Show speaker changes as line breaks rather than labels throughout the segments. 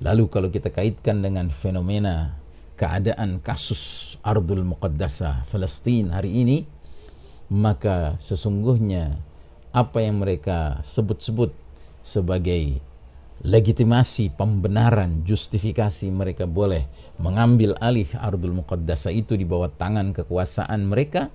Lalu kalau kita kaitkan dengan fenomena keadaan kasus Ardul Muqaddasah Palestina hari ini, maka sesungguhnya apa yang mereka sebut-sebut sebagai legitimasi pembenaran justifikasi mereka boleh mengambil alih Ardul Muqaddasah itu di bawah tangan kekuasaan mereka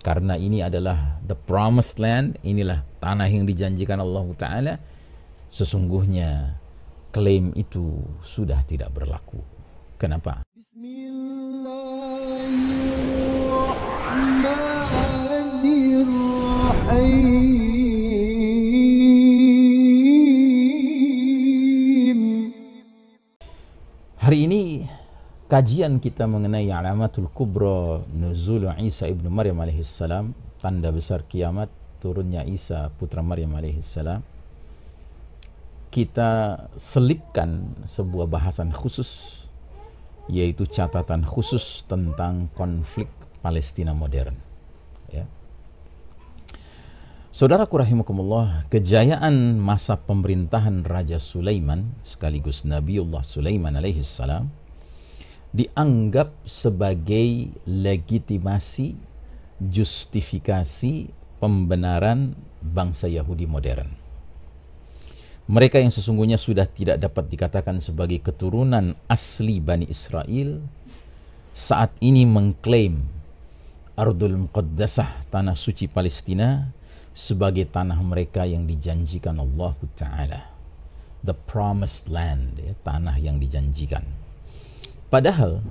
karena ini adalah the promised land inilah tanah yang dijanjikan Allah Ta'ala sesungguhnya klaim itu sudah tidak berlaku kenapa? Hari ini kajian kita mengenai alamatul kubra nuzul Isa ibnu Maryam alaihissalam tanda besar kiamat turunnya Isa putra Maryam alaihissalam kita selipkan sebuah bahasan khusus yaitu catatan khusus tentang konflik Palestina modern ya Saudaraku rahimakumullah, kejayaan masa pemerintahan Raja Sulaiman sekaligus Nabiullah Sulaiman alaihi salam dianggap sebagai legitimasi justifikasi pembenaran bangsa Yahudi modern. Mereka yang sesungguhnya sudah tidak dapat dikatakan sebagai keturunan asli Bani Israel saat ini mengklaim Ardul Muqaddasah tanah suci Palestina sebagai tanah mereka yang dijanjikan Allah Ta'ala. The promised land, ya, tanah yang dijanjikan. Padahal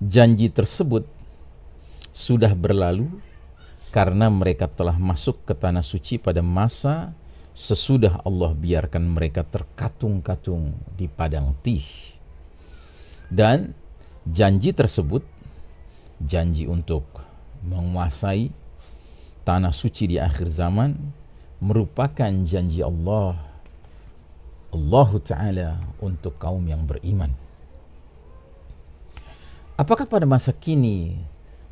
janji tersebut sudah berlalu karena mereka telah masuk ke tanah suci pada masa sesudah Allah biarkan mereka terkatung-katung di padang tih. Dan janji tersebut, janji untuk menguasai tanah suci di akhir zaman merupakan janji Allah Allah Ta'ala untuk kaum yang beriman. Apakah pada masa kini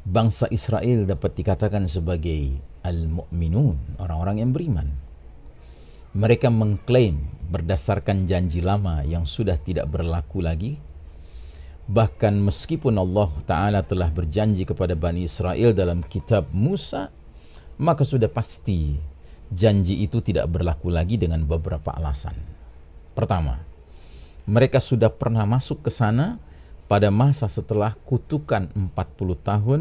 bangsa Israel dapat dikatakan sebagai al-mu'minun, orang-orang yang beriman? Mereka mengklaim berdasarkan janji lama yang sudah tidak berlaku lagi. Bahkan meskipun Allah Ta'ala telah berjanji kepada Bani Israel dalam kitab Musa, maka sudah pasti janji itu tidak berlaku lagi dengan beberapa alasan. Pertama, mereka sudah pernah masuk ke sana pada masa setelah kutukan 40 tahun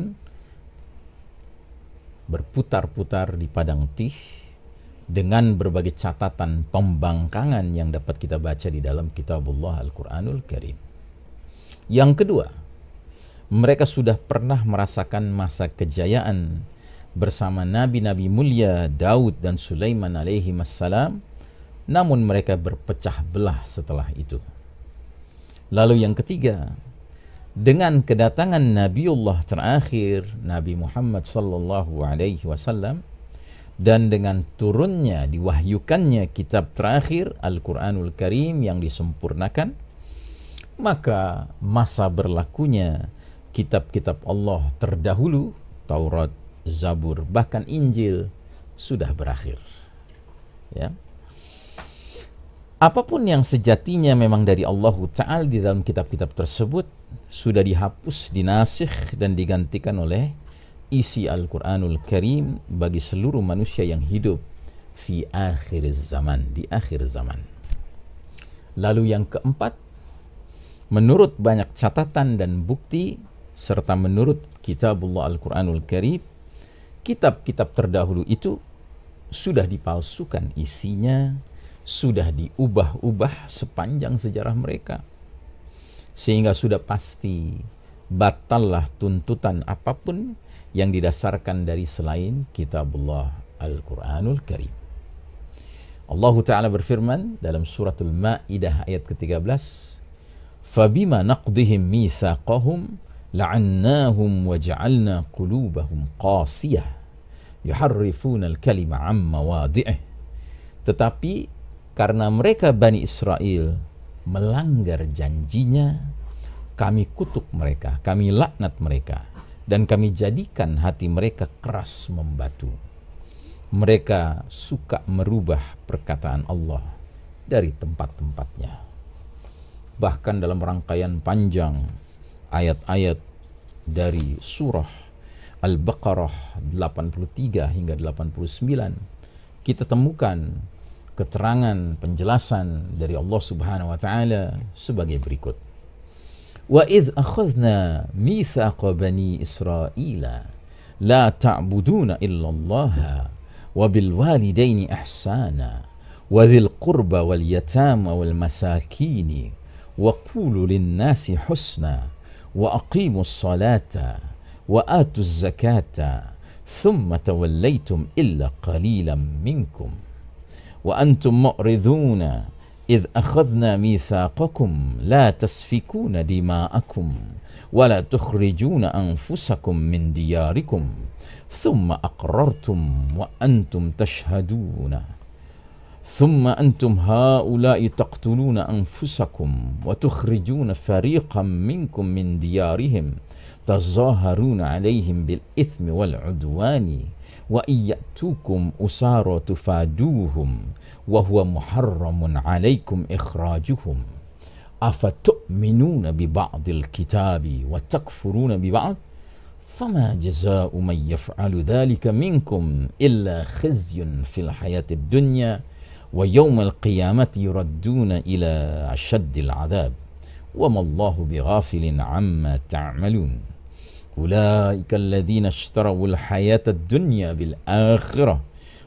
berputar-putar di padang tih dengan berbagai catatan pembangkangan yang dapat kita baca di dalam kitabullah Al-Quranul Karim. Yang kedua, mereka sudah pernah merasakan masa kejayaan bersama nabi-nabi mulia Daud dan Sulaiman alaihi wassalam namun mereka berpecah belah setelah itu. Lalu yang ketiga, dengan kedatangan Nabiullah terakhir Nabi Muhammad sallallahu alaihi wasallam dan dengan turunnya diwahyukannya kitab terakhir Al-Qur'anul Karim yang disempurnakan maka masa berlakunya kitab-kitab Allah terdahulu Taurat, Zabur, bahkan Injil sudah berakhir. Ya. Apa pun yang sejatinya memang dari Allah Ta'ala di dalam kitab-kitab tersebut sudah dihapus, dinasih dan digantikan oleh isi Al-Quranul Karim bagi seluruh manusia yang hidup fi akhir zaman, di akhir zaman. Lalu yang keempat, menurut banyak catatan dan bukti serta menurut kitabullah Al-Quranul Karim kitab-kitab terdahulu itu sudah dipalsukan isinya, sudah diubah-ubah sepanjang sejarah mereka. Sehingga sudah pasti batallah tuntutan apapun yang didasarkan dari selain kitabullah Al-Quranul Karim. Allah Ta'ala berfirman dalam suratul Ma'idah ayat ke-13, فَبِمَا نَقْضِهِمْ مِيثَاقَهُمْ لَعَنَّاهُمْ وَجَعَلْنَا قُلُوبَهُمْ قَاسِيَةً yuharrifuna al-kalima amma wadi'ih. Tetapi karena mereka Bani Israel melanggar janjinya, kami kutuk mereka, kami laknat mereka, dan kami jadikan hati mereka keras membatu. Mereka suka merubah perkataan Allah dari tempat-tempatnya. bahkan dalam rangkaian panjang ayat-ayat dari surah Al-Baqarah 83 hingga 89 kita temukan keterangan penjelasan dari Allah Subhanahu wa taala sebagai berikut. وإذ أخذنا ميثاق بني إسرائيل لا تعبدون إلا الله وبالوالدين إحسانا وذي القربى واليتامى والمساكين وقولوا للناس حسنا وأقيموا الصلاة وآتوا الزكاة ثم توليتم إلا قليلا منكم وأنتم مؤرذون إذ أخذنا ميثاقكم لا تسفكون دماءكم ولا تخرجون أنفسكم من دياركم ثم أقررتم وأنتم تشهدون ثم أنتم هؤلاء تقتلون أنفسكم وتخرجون فريقا منكم من ديارهم تظاهرون عليهم بالإثم والعدوان وإن يأتوكم أسارى تفادوهم وهو محرم عليكم إخراجهم. أفتؤمنون ببعض الكتاب وتكفرون ببعض؟ فما جزاء من يفعل ذلك منكم إلا خزي في الحياة الدنيا ويوم القيامة يردون إلى أشد العذاب. وما الله بغافل عما تعملون. أولئك الذين اشتروا الحياة الدنيا بالآخرة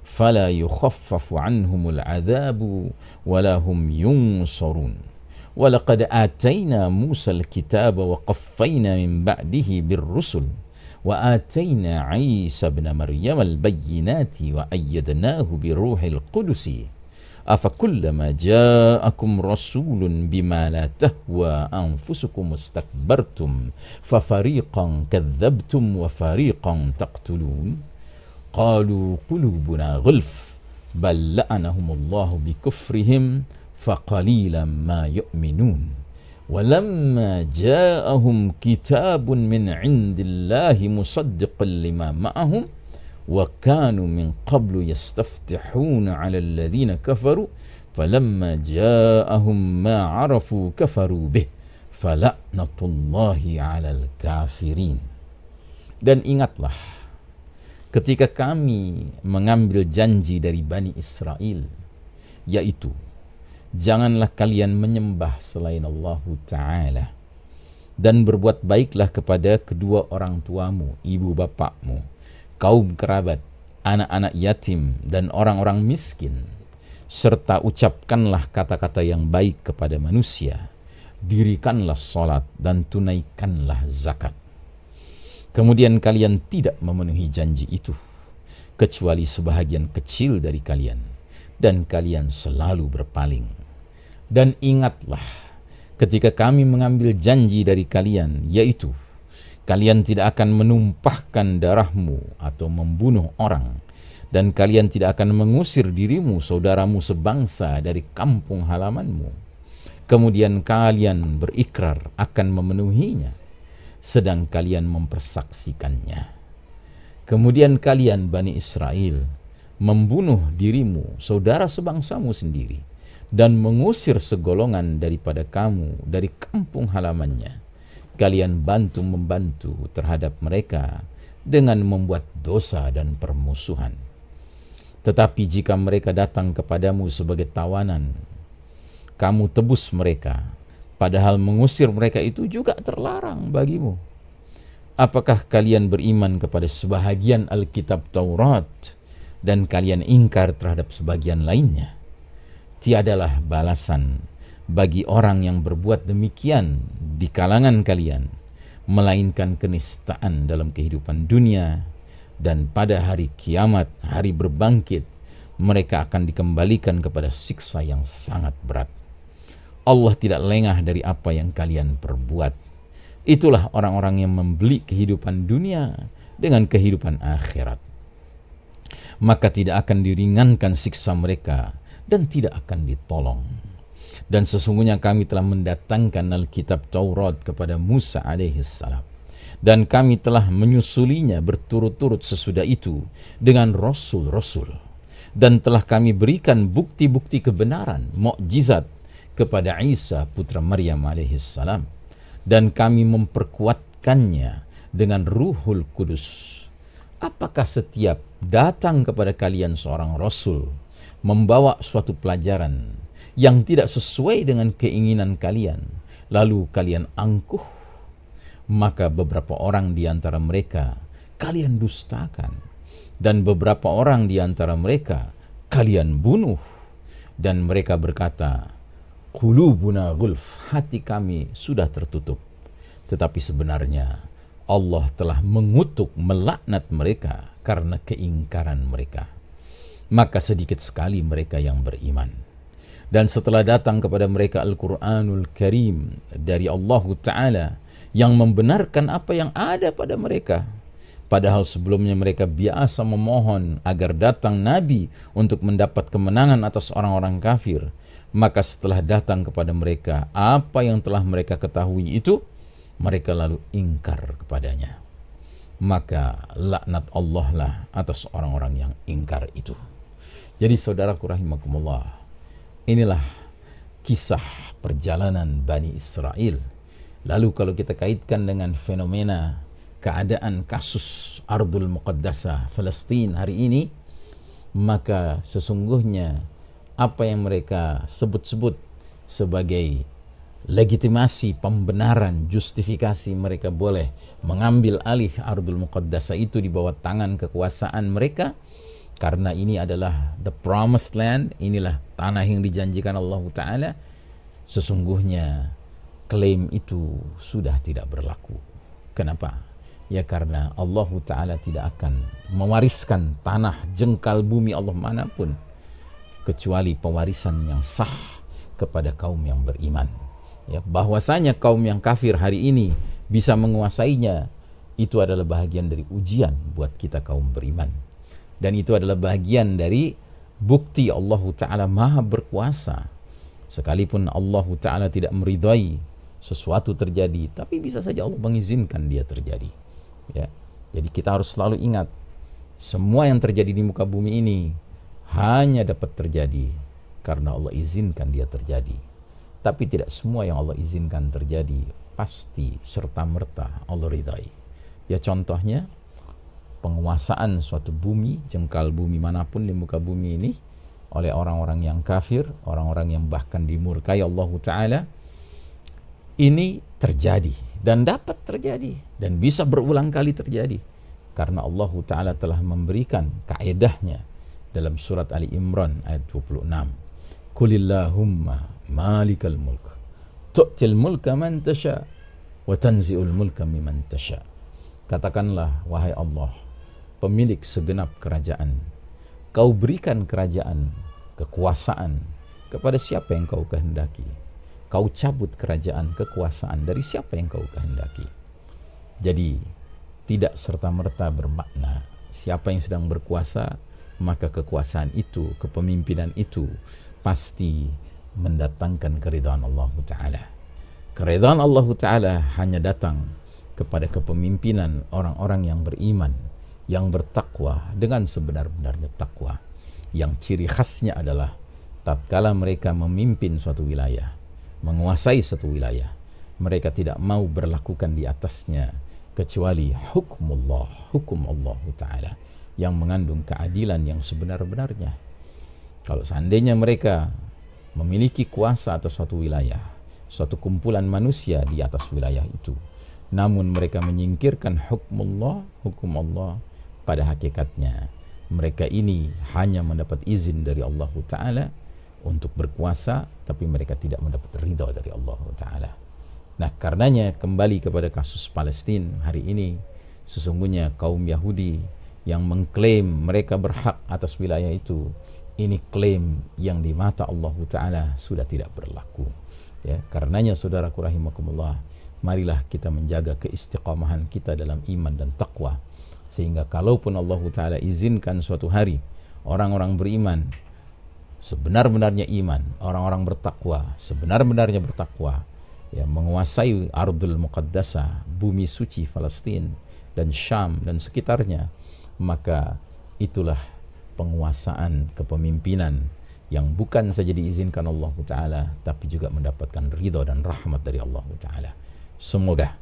فلا يخفف عنهم العذاب ولا هم ينصرون. ولقد آتينا موسى الكتاب وقفينا من بعده بالرسل وآتينا عيسى ابن مريم البينات وأيدناه بروح القدس. أفكلما جاءكم رسول بما لا تهوى أنفسكم استكبرتم ففريقا كذبتم وفريقا تقتلون قالوا قلوبنا غلف بل لعنهم الله بكفرهم فقليلا ما يؤمنون ولما جاءهم كتاب من عند الله مصدقا لما معهم وكانوا من قبل يستفتحون على الذين كفروا فلما جاءهم ما عرفوا كفروا به فلعنة الله على الكافرين dan ingatlah ketika kami mengambil janji dari Bani Israel yaitu janganlah kalian menyembah selain Allah Ta'ala dan berbuat baiklah kepada kedua orang tuamu, ibu bapakmu kaum kerabat, anak-anak yatim, dan orang-orang miskin, serta ucapkanlah kata-kata yang baik kepada manusia, dirikanlah solat dan tunaikanlah zakat. Kemudian kalian tidak memenuhi janji itu, kecuali sebahagian kecil dari kalian, dan kalian selalu berpaling. Dan ingatlah, ketika kami mengambil janji dari kalian, yaitu Kalian tidak akan menumpahkan darahmu atau membunuh orang. Dan kalian tidak akan mengusir dirimu, saudaramu sebangsa dari kampung halamanmu. Kemudian kalian berikrar akan memenuhinya, sedang kalian mempersaksikannya. Kemudian kalian, Bani Israel, membunuh dirimu, saudara sebangsamu sendiri, dan mengusir segolongan daripada kamu dari kampung halamannya kalian bantu membantu terhadap mereka dengan membuat dosa dan permusuhan. Tetapi jika mereka datang kepadamu sebagai tawanan, kamu tebus mereka, padahal mengusir mereka itu juga terlarang bagimu. Apakah kalian beriman kepada sebahagian Alkitab Taurat dan kalian ingkar terhadap sebagian lainnya? Tiadalah balasan bagi orang yang berbuat demikian di kalangan kalian, melainkan kenistaan dalam kehidupan dunia dan pada hari kiamat, hari berbangkit, mereka akan dikembalikan kepada siksa yang sangat berat. Allah tidak lengah dari apa yang kalian perbuat. Itulah orang-orang yang membeli kehidupan dunia dengan kehidupan akhirat. Maka tidak akan diringankan siksa mereka dan tidak akan ditolong. Dan sesungguhnya kami telah mendatangkan Alkitab Taurat kepada Musa alaihissalam. Dan kami telah menyusulinya berturut-turut sesudah itu dengan rasul-rasul. Dan telah kami berikan bukti-bukti kebenaran, mukjizat kepada Isa putra Maryam alaihissalam dan kami memperkuatkannya dengan Ruhul Kudus. Apakah setiap datang kepada kalian seorang rasul membawa suatu pelajaran yang tidak sesuai dengan keinginan kalian, lalu kalian angkuh, maka beberapa orang di antara mereka kalian dustakan, dan beberapa orang di antara mereka kalian bunuh, dan mereka berkata, Qulubuna gulf, hati kami sudah tertutup. Tetapi sebenarnya Allah telah mengutuk, melaknat mereka karena keingkaran mereka. Maka sedikit sekali mereka yang beriman. Dan setelah datang kepada mereka Al-Quranul Karim dari Allah Ta'ala yang membenarkan apa yang ada pada mereka. Padahal sebelumnya mereka biasa memohon agar datang Nabi untuk mendapat kemenangan atas orang-orang kafir. Maka setelah datang kepada mereka apa yang telah mereka ketahui itu mereka lalu ingkar kepadanya. Maka laknat Allah lah atas orang-orang yang ingkar itu. Jadi saudaraku rahimakumullah inilah kisah perjalanan Bani Israel. Lalu kalau kita kaitkan dengan fenomena keadaan kasus Ardul Muqaddasah Palestina hari ini maka sesungguhnya apa yang mereka sebut-sebut sebagai legitimasi pembenaran justifikasi mereka boleh mengambil alih Ardul Muqaddasa itu di bawah tangan kekuasaan mereka karena ini adalah the promised land inilah tanah yang dijanjikan Allah Ta'ala sesungguhnya klaim itu sudah tidak berlaku kenapa? ya karena Allah Ta'ala tidak akan mewariskan tanah jengkal bumi Allah mana pun kecuali pewarisan yang sah kepada kaum yang beriman. Ya, bahwasanya kaum yang kafir hari ini bisa menguasainya itu adalah bahagian dari ujian buat kita kaum beriman. Dan itu adalah bahagian dari bukti Allah Ta'ala maha berkuasa. Sekalipun Allah Ta'ala tidak meridai sesuatu terjadi, tapi bisa saja Allah mengizinkan dia terjadi. Ya. Jadi kita harus selalu ingat, semua yang terjadi di muka bumi ini hanya dapat terjadi karena Allah izinkan dia terjadi. Tapi tidak semua yang Allah izinkan terjadi pasti serta merta Allah ridai. Ya contohnya penguasaan suatu bumi, jengkal bumi mana pun di muka bumi ini oleh orang-orang yang kafir, orang-orang yang bahkan dimurkai Allah Ta'ala ini terjadi dan dapat terjadi dan bisa berulang kali terjadi karena Allah Ta'ala telah memberikan kaedahnya dalam surat Ali Imran ayat 26. Kulillahumma malikal mulk. Tu'til mulka man tasha wa tanzi'ul mulka tasha. Katakanlah wahai Allah, pemilik segenap kerajaan, kau berikan kerajaan, kekuasaan kepada siapa yang kau kehendaki. Kau cabut kerajaan, kekuasaan dari siapa yang kau kehendaki. Jadi, tidak serta-merta bermakna siapa yang sedang berkuasa maka kekuasaan itu, kepemimpinan itu pasti mendatangkan keridhaan Allah Ta'ala. Keridhaan Allah Ta'ala hanya datang kepada kepemimpinan orang-orang yang beriman, yang bertakwa dengan sebenar-benarnya takwa. Yang ciri khasnya adalah tatkala mereka memimpin suatu wilayah, menguasai suatu wilayah, mereka tidak mau berlakukan di atasnya kecuali hukumullah, hukum Allah Ta'ala yang mengandung keadilan yang sebenar-benarnya. Kalau seandainya mereka memiliki kuasa atas suatu wilayah, suatu kumpulan manusia di atas wilayah itu, namun mereka menyingkirkan hukum Allah, hukum Allah pada hakikatnya. Mereka ini hanya mendapat izin dari Allah Ta'ala untuk berkuasa tapi mereka tidak mendapat ridha dari Allah Ta'ala. Nah karenanya kembali kepada kasus Palestina hari ini sesungguhnya kaum Yahudi yang mengklaim mereka berhak atas wilayah itu ini klaim yang di mata Allah Ta'ala sudah tidak berlaku. Ya karenanya saudaraku rahimakumullah marilah kita menjaga keistiqamahan kita dalam iman dan takwa sehingga kalaupun Allah Ta'ala izinkan suatu hari orang-orang beriman sebenar-benarnya iman orang-orang bertakwa sebenar-benarnya bertakwa ya menguasai Ardul Muqaddasah bumi suci Palestina dan Syam dan sekitarnya maka itulah penguasaan kepemimpinan yang bukan saja diizinkan Allah Ta'ala tapi juga mendapatkan ridha dan rahmat dari Allah Ta'ala. Semoga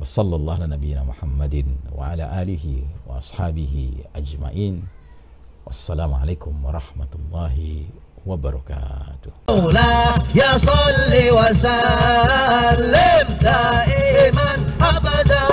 وصلى الله على نبينا محمد وعلى آله وأصحابه أجمعين. والسلام عليكم ورحمة الله وبركاته.
يا صل وسلم دائما أبدا.